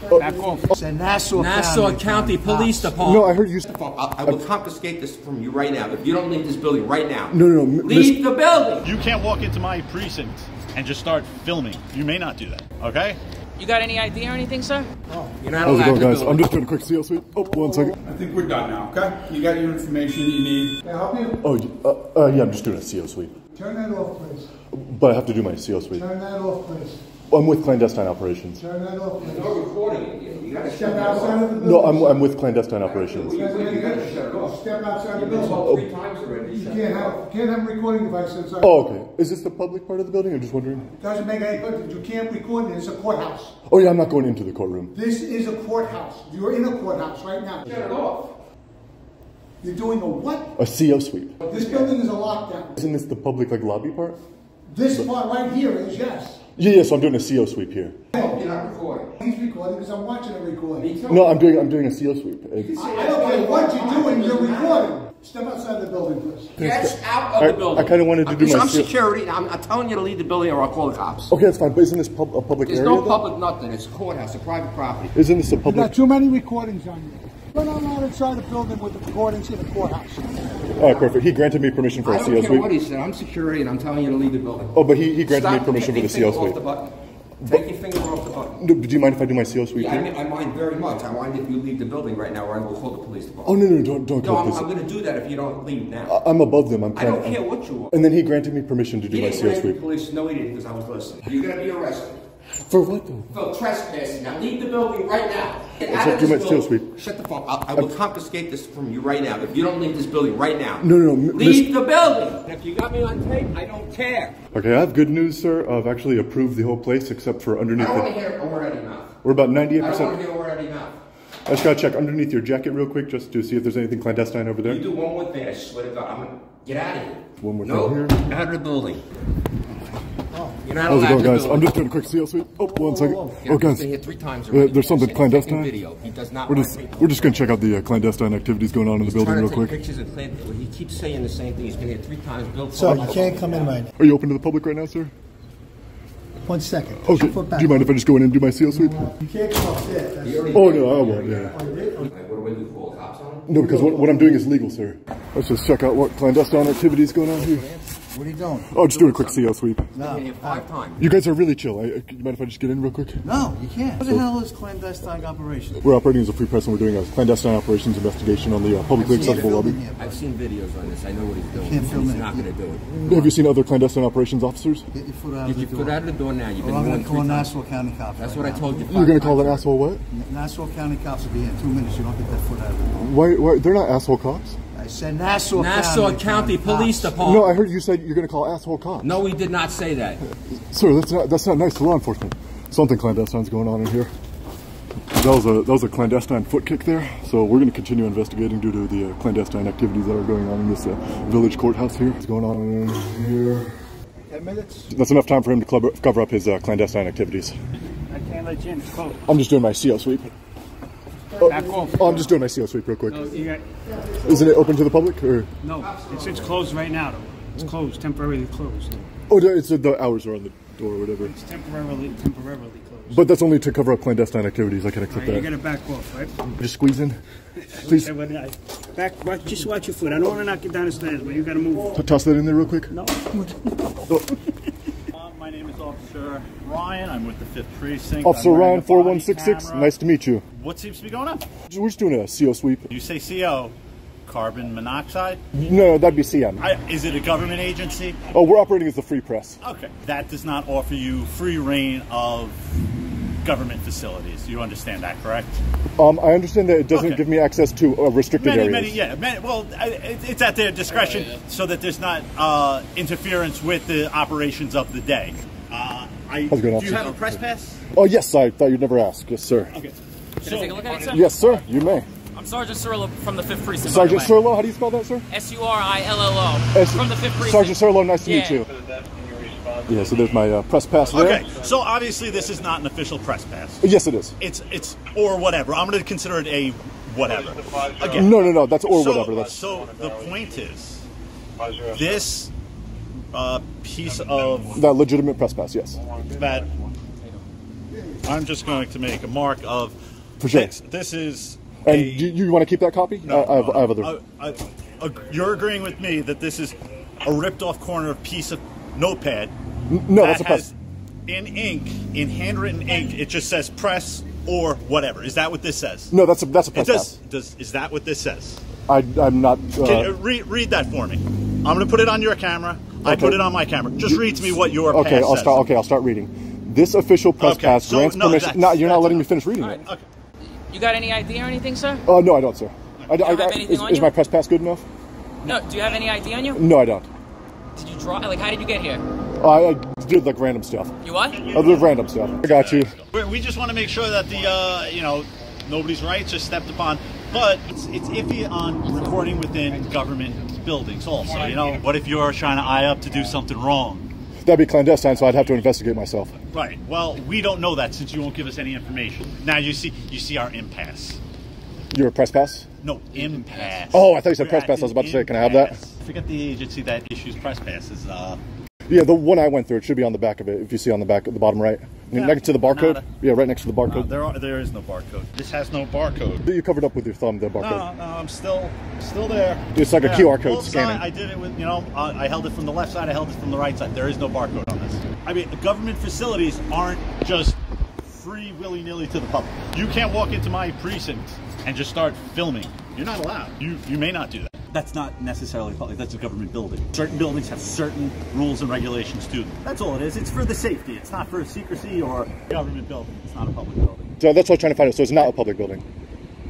Back off. It's a Nassau, Nassau County, County Police Department. No, I heard you. I, I will confiscate this from you right now if you don't leave this building right now. No, no, no. Leave the building. You can't walk into my precinct and just start filming. You may not do that, okay? You got any ID or anything, sir? You're not How's it allowed going, to guys? do I'm just doing a quick CO sweep. Oh, one second. I think we're done now, okay? You got your information you need. Can I help you? Oh, uh, uh, yeah, I'm just doing a CO sweep. Turn that off, please. But I have to do my CO sweep. Turn that off, please. I'm with clandestine operations. Turn that off, please. No recording it. You- You gotta Step outside of the building. No, I'm, I'm with clandestine operations. You you gotta shut it off. Step outside the You've been building. told three times already. You Shut can't it have, off. can't have a recording device inside. Oh, okay. Is this the public part of the building? I'm just wondering. Doesn't make any difference. You can't record it. It's a courthouse. Oh, yeah, I'm not going into the courtroom. This is a courthouse. You're in a courthouse right now. Shut it off. You're doing a what? A CO sweep. This building is a lockdown. Isn't this the public, like, lobby part? This part right here is yes. Yeah, yeah, so I'm doing a CO sweep here. No, You're not recording. He's recording because I'm watching it recording. Me too. No, I'm doing, I'm doing a CO sweep. It's- I I don't care what you're doing, you're recording. Step outside the building, please. Get out of I- the building. I kinda wanted to do I'm, my I'm security. I'm, I'm telling you to leave the building or I'll call the cops. Okay, that's fine, but isn't this pub, a public There's area? no though? public nothing. It's a courthouse, a private property. Isn't this a public... You public? got too many recordings on you. You're not try to the them with the recordings in the courthouse. All right, perfect. He granted me permission for I a don't CO care what sweep. he said. I'm security and I'm telling you to leave the building. Oh, but he, he granted me Stop permission for the taking your CO finger off sweep. the button. Take your finger off the button. No, do you mind if I do my CO sweep Yeah, I, here? mean, I mind very much. I mind if you leave the building right now, or I will call the police department. Oh no, no, don't don't no, call I'm, this. I'm going to do that if you don't leave now. I'm above them. I'm I trying. don't care what you are. And then he granted me permission to do You my didn't CO grant the sweep. police. No, he didn't, because I was listening. You're going to be arrested For what though? for trespassing. Now leave the building right now. Get Let's out of do this building. Shut the fuck up. I will confiscate this from you right now if you don't leave this building right now. No, no, no, Leave the building. If you got me on tape, I don't care. Okay, I have good news, sir. I've actually approved the whole place except for I underneath don't want to the. hear already mouth. We're about 98. I don't want to percent. hear already mouth. I just gotta check underneath your jacket real quick just to see if there's anything clandestine over there. You do one more thing, I swear to God, I'm gonna get out of here. One more no, thing here. out of the building. You're not How's it going, guys? I'm just doing a quick CO sweep. Oh, one second. Yeah, Oh, he's guys. been three times Uh, there's something clandestine. Video. He does not We're just we're just gonna check out the uh, clandestine activities going on in the building trying real take quick. pictures and plan. He keeps saying the same thing. He's been here three times. Bill So you can't come in right now. Are you open to the public right now, sir? One second. Put Okay. Do you mind if I just go in and do my CO sweep? You can't come upstairs. That's- Oh no, I won't. Yeah. What do do? Call cops on? No, because what, what I'm doing is legal, sir. Let's just check out what clandestine activities going on here. What are you doing? Oh, just doing a quick CO sweep. He's been here five times. You guys are really chill. I, uh, you mind if I just get in real quick? No, you can't. What the hell is clandestine operation? We're operating as a free press and we're doing a clandestine operations investigation on the uh, publicly accessible lobby. I've seen videos on this. I know what he's doing. Can't film he's it. not going to do it. Have you seen other clandestine operations officers? Get your foot out Get of the your door. foot out of the door now. You've Or been I'm going to call times. Nassau County cops. That's right what I told you. You're gonna call an times. asshole what? Nassau County cops will be here in two minutes. You don't get that foot out of the door. Why? Why? They're not asshole cops. I said Nassau, Nassau County, County Police cops. Department. No, I heard you said you're gonna call asshole cops. No, we did not say that. Sir, that's not that's not nice to law enforcement. Something clandestine's going on in here. That was a that was a clandestine foot kick there. So we're going to continue investigating due to the uh, clandestine activities that are going on in this uh, village courthouse here. What's going on in here? Ten minutes? That's enough time for him to cover up his uh, clandestine activities. I can't let you in. It's closed. I'm just doing my CO sweep. Back off. Oh, I'm just doing my CO sweep real quick. No, got, Isn't it open to the public or? no, it's, it's closed right now, though. It's closed, temporarily closed. Oh, it's the hours are on the door or whatever. It's temporarily, temporarily closed. But that's only to cover up clandestine activities. I can accept right, you that. gotta back off, right? Just squeeze in. Please Okay, Back, watch, just watch your foot. I don't wanna knock you down the stairs, but you gotta move. t- toss that in there real quick. No. Oh, Uh, my name is Officer Ryan. I'm with the 5th Precinct. Officer Ryan, 4166. camera. Nice to meet you. What seems to be going on? We're just doing a CO sweep. You say CO, carbon monoxide? No, that'd be CM. I, is it a government agency? Oh, we're operating as the free press. Okay. That does not offer you free reign of government facilities. You understand that, correct? Um, I understand that it doesn't Okay. give me access to uh, restricted Many, areas. many, yeah. Many, well, I- it, it's at their discretion so that there's not uh, interference with the operations of the day. I, How's it going, do you have a press pass? Oh, yes, I thought you'd never ask. Yes, sir. Okay. Can I take a look at it, sir? Yes, sir, you may. I'm Sergeant Cirillo from the 5th Precinct. Sergeant by the way. Serlo, how do you spell that, sir? S-U-R-I-L-L-O. S- From the 5th Precinct. Sergeant Serlo, nice to Yeah. meet you. Yeah, so there's my uh, press pass there. Okay. So obviously this is not an official press pass. Yes, it is. It's it's or whatever. I'm going to consider it a whatever. Again. No, no, no, that's or so, whatever. That's so the point is, this uh, piece of that legitimate press pass, yes. that I'm just going to make a mark of. For sure. This, this is. And a- you, you want to keep that copy? I, I, have, I have other. Uh, you're agreeing with me that this is a ripped off corner of piece of notepad. no, that that's a press. in ink, in handwritten ink, it just says press or whatever. Is that what this says? No, that's a that's a It press does. pass. Does is that what this says? I, I'm not. Uh, Can read, read that for me. I'm going to put it on your camera. I Okay. put it on my camera. Just read to me what your okay, pass I'll says. start. Okay, I'll start reading. This official press Okay, pass so, grants no, permission. No, you're not that's letting me finish reading All it. Okay. You got any ID or anything, sir? Uh, no, I don't, sir. I, I, have I- anything is, on is my press pass good enough? No. Do you have any ID on you? No, I don't. Did you draw? Like, how did you get here? I, I did like random stuff. You what? I did random stuff. I got you. We- We just want to make sure that the uh, you know nobody's rights are stepped upon. But it's, it's iffy on recording within government buildings. Also, you know, what if you're trying to eye up to do something wrong? That'd be clandestine, so I'd have to investigate myself. Right. Well, we don't know that since you won't give us any information. Now you see you see our impasse. You're a press pass? No impasse. Oh, I thought you said We're press pass. I was about to say, can I have that? Forget the agency that issues press passes. Uh, Yeah, the one I went through, it should be on the back of it. If you see on the back at the bottom right. Yeah. Next to the barcode? Nada. Yeah, right next to the barcode. there are there is no barcode. This has no barcode. you covered up with your thumb, the barcode. No, no, I'm still still there. It's like a QR code scanning. I did it with you know uh, I held it from the left side. I held it from the right side. There is no barcode on this. I mean, government facilities aren't just free willy nilly to the public. You can't walk into my precinct and just start filming. You're not allowed. You you may not do that. That's not necessarily public. That's a government building. Certain buildings have certain rules and regulations to them. That's all it is. It's for the safety. It's not for secrecy or government building. It's not a public building. So that's what I was trying to find out. So it's not a public building.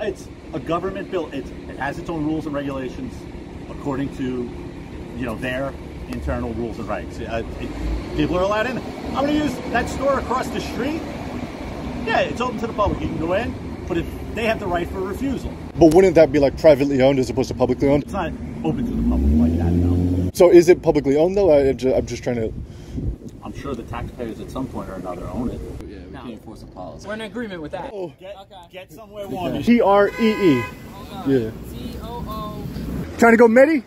It's a government bill. It, it has its own rules and regulations according to, you know, their internal rules and rights. Uh, it, people are allowed in. I'm going to use that store across the street. Yeah, it's open to the public. You can go in, but if they have the right for refusal, But wouldn't that be like privately owned as opposed to publicly owned? it's not open to the public like that. No, So is it publicly owned though? I, I'm just trying to. I'm sure the taxpayers at some point or another own it. Yeah, we can't enforce the policy. We're in agreement with that. Get, get somewhere warm. T R E E. Yeah. C O O. Trying to go Medi?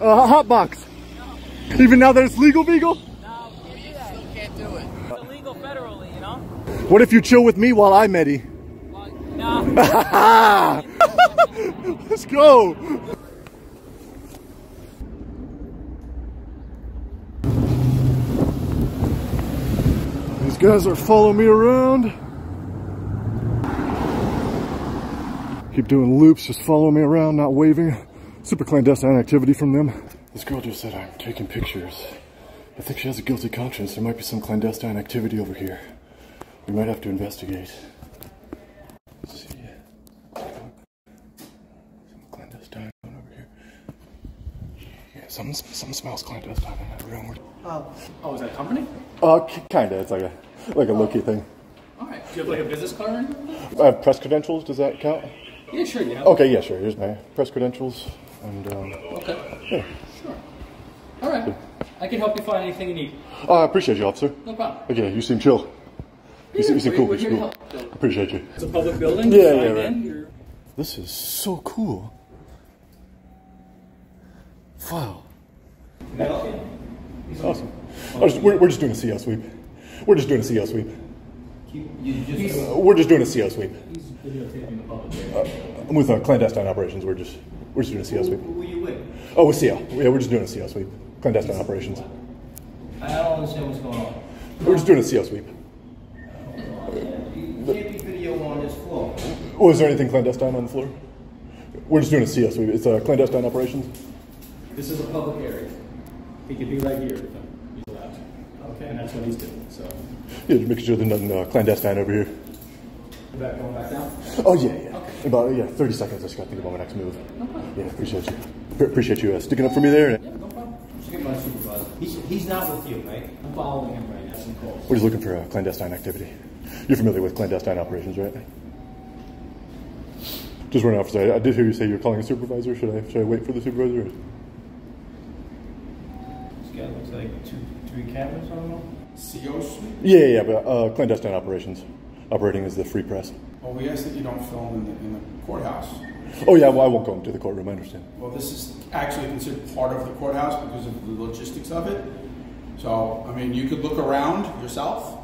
Uh, hot box. Even now that it's legal, Beagle? No, you can't do that. It's illegal federally, you know. What if you chill with me while I Medi? Let's go. These guys are following me around. Keep doing loops, just follow me around, not waving. Super clandestine activity from them. This girl just said I'm taking pictures. I think she has a guilty conscience. There might be some clandestine activity over here. We might have to investigate. Let's see. Some clandestine over here. Yeah, something, something smells clandestine in that room. Oh, is that a company? Uh, kinda. It's like a like a low-key thing. All right. Do you have like a business card or anything? I have press credentials. Does that count? Yeah, sure. You have. Okay, yeah, sure. Here's my press credentials. And um, Okay. yeah. Sure. All right. I can help you find anything you need. Uh, I appreciate you, officer. No problem. Okay, you seem chill. You, seem, you seem cool. You seem cool. help. Appreciate you. It's a public building. Yeah, yeah, right. in, This is so cool. Wow. Awesome. Just, we're, we're just doing a CO sweep. We're just doing a CO sweep. Uh, We're just doing a CO sweep. Uh, I'm with uh, clandestine operations. We're just we're just doing a CO sweep. Who you with? Oh, with CO. Yeah, we're just doing a CO sweep. Clandestine operations. I don't understand what's going on. We're just doing a CO sweep. You can't be video on this floor. Oh, is there anything clandestine on the floor? We're just doing a CO sweep. It's a clandestine operations. This is a public area. He could be right here if he's allowed. Okay. And that's what he's doing. So. Yeah, just making sure there's nothing uh, clandestine over here. You back going back down? Oh yeah, yeah. About yeah, 30 seconds. I just got to think about my next move. Yeah, appreciate you. Pre- appreciate you uh, sticking up for me there. Yeah, No problem. Just my supervisor. He's, he's not with you, right? I'm following him right now. Some calls. We're just looking for uh, clandestine activity. You're familiar with clandestine operations, right? Just running off. I, I did hear you say you're calling a supervisor. Should I should I wait for the supervisor? or- This guy looks like two, three cameras on him. CO? Yeah, yeah, but uh, clandestine operations, operating as the free press. Well, we asked that you don't film in the, in the courthouse. Oh yeah, well I won't go into the courtroom. I understand. Well, this is actually considered part of the courthouse because of the logistics of it. So, I mean, you could look around yourself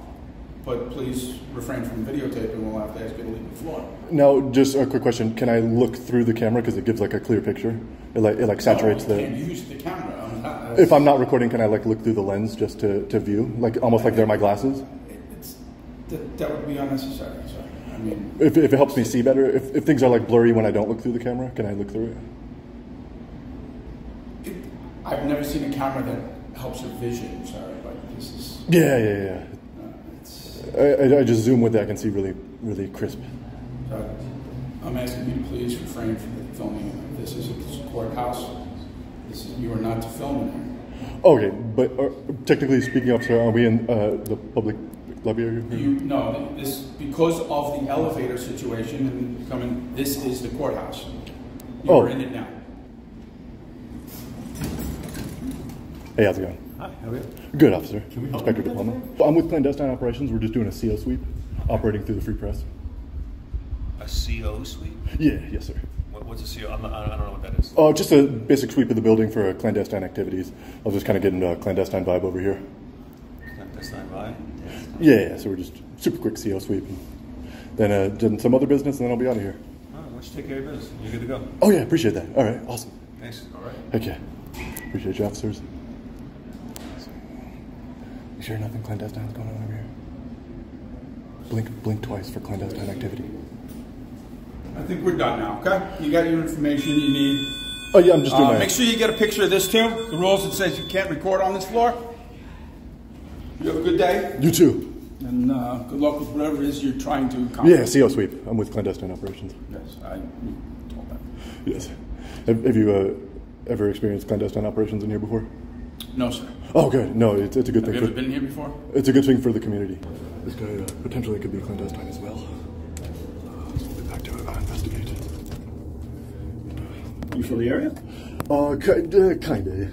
but please refrain from videotaping. We'll have to ask you to leave the floor. Now, just a quick question: Can I look through the camera because it gives like a clear picture? It like it like saturates No, you can't the. use the camera. I'm If I'm not recording, can I like look through the lens just to, to view, like almost like they're my glasses? It's, that, that would be unnecessary, sir. I mean, If, if it helps me see better, if, if things are like blurry when I don't look through the camera, can I look through it? it, I've never seen a camera that helps your vision, Sorry, but this is, Yeah, yeah, yeah. uh, it's, I, I, I just zoom with it, I can see really, really crisp. so I'm asking you to please refrain from filming. This is a courthouse. This is, you are not to film in here. Okay, but uh, technically speaking, officer, are we in uh, the public lobby area? You, no, this, because of the elevator situation and coming, this is the courthouse. You Oh. are in it now. Hey, how's it going? Hi, how are you? Good, officer. Inspector Diploma. I'm with clandestine operations. We're just doing a CO sweep, operating through the free press. A CO sweep? Yeah, yes, sir. What, what's a CO? Not, I don't know what that is. Oh, just a basic sweep of the building for uh, clandestine activities. I was just kind of getting a clandestine vibe over here. Not right. Yeah, yeah, so we're just super quick CO sweep. And then uh, some other business, and then I'll be out of here. All right, why don't you take care of your business? You're good to go. Oh, yeah, appreciate that. All right, awesome. Thanks. All right. Heck yeah. Appreciate you, officers. You sure nothing clandestine is going on over here? Blink, blink twice for clandestine activity. I think we're done now, okay? You got your information you need. Oh, yeah, I'm just doing Uh, my. make sure you get a picture of this too. The rules, it says you can't record on this floor. You have a good day, You too. and uh, good luck with whatever it is you're trying to accomplish. Yeah, CO sweep. I'm with clandestine operations. Yes, I told that. Yes. Have, have you uh, ever experienced clandestine operations in here before? No, sir. Oh, good. No, it's, it's a good Have thing. you For, ever been here before? it's a good thing for the community. This guy uh, potentially could be clandestine as well. Uh, let's get back to it. Uh, investigate. You from the area? Uh, kind, uh, kinda.